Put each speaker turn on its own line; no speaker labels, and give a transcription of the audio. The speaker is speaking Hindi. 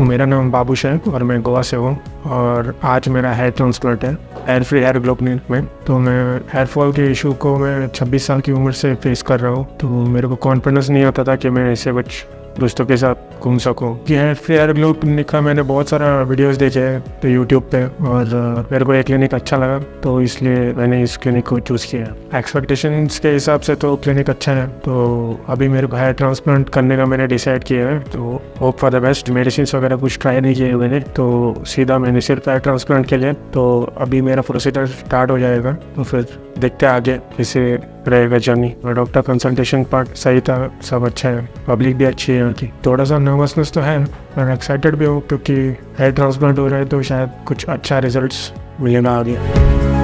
मेरा नाम बाबूश है और मैं गोवा से हूँ और आज मेरा हेयर ट्रांसप्लांट है, hair free hair glow clinic में। तो मैं हेयर फॉल के इशू को मैं 26 साल की उम्र से फेस कर रहा हूँ तो मेरे को कॉन्फिडेंस नहीं होता था कि मैं ऐसे कुछ दोस्तों के साथ घूम सकूँ। फ्री हेयर ग्लो क्लिनिक का मैंने, बहुत सारा वीडियोस देखे हैं तो यूट्यूब पे और मेरे को ये क्लिनिक अच्छा लगा तो इसलिए मैंने इस क्लिनिक को चूज़ किया। एक्सपेक्टेशन के हिसाब से तो क्लिनिक अच्छा है तो अभी मेरे को हेयर ट्रांसप्लांट करने का मैंने डिसाइड किया है तो hope for the best medicine वगैरह कुछ ट्राई नहीं किए मैंने तो सीधा मैंने सिर्फ़ हेयर ट्रांसप्लांट के लिए तो अभी मेरा प्रोसीजर स्टार्ट हो जाएगा तो फिर देखते आगे। कैसे रहेगा जर्नी और डॉक्टर कंसल्टेशन पार्ट सही था। सब अच्छा है। पब्लिक भी अच्छी है की थोड़ा सा नर्वसनेस तो है और एक्साइटेड भी हूँ, क्योंकि हेयर ट्रांसप्लांट हो रहा है तो शायद कुछ अच्छा रिज़ल्ट मिलेगा आगे।